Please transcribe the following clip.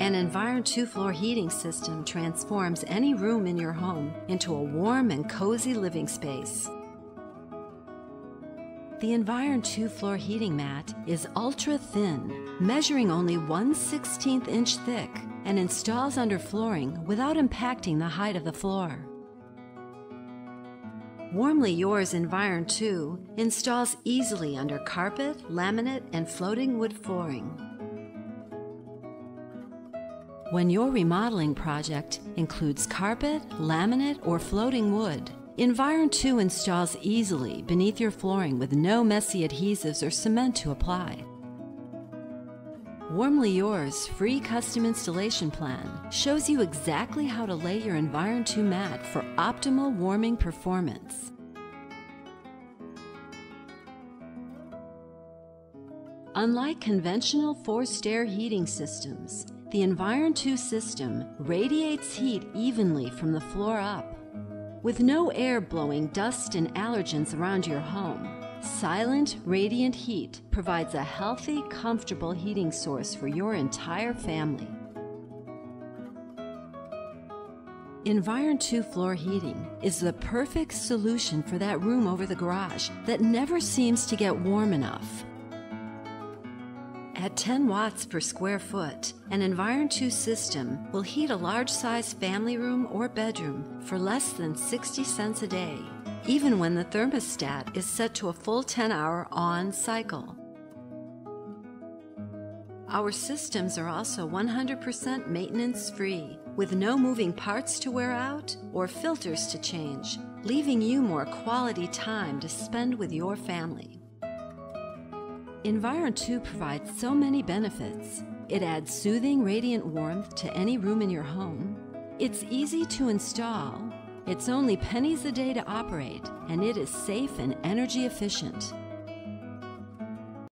Environ 2 floor heating system transforms any room in your home into a warm and cozy living space. The Environ 2 floor heating mat is ultra thin, measuring only 1 16th inch thick, and installs under flooring without impacting the height of the floor. Warmly Yours Environ 2 installs easily under carpet, laminate, and floating wood flooring. When your remodeling project includes carpet, laminate, or floating wood, Environ 2 installs easily beneath your flooring with no messy adhesives or cement to apply. Warmly Yours free custom installation plan shows you exactly how to lay your Environ 2 mat for optimal warming performance. Unlike conventional forced air heating systems, the Environ 2 system radiates heat evenly from the floor up. With no air blowing dust and allergens around your home, Silent, radiant heat provides a healthy, comfortable heating source for your entire family. Environ 2 floor heating is the perfect solution for that room over the garage that never seems to get warm enough. At 10 watts per square foot, an Environ 2 system will heat a large size family room or bedroom for less than 60 cents a day, even when the thermostat is set to a full 10 hour on cycle. Our systems are also 100% maintenance free, with no moving parts to wear out or filters to change, leaving you more quality time to spend with your family. Environ 2 provides so many benefits. It adds soothing, radiant warmth to any room in your home. It's easy to install. It's only pennies a day to operate, and it is safe and energy efficient.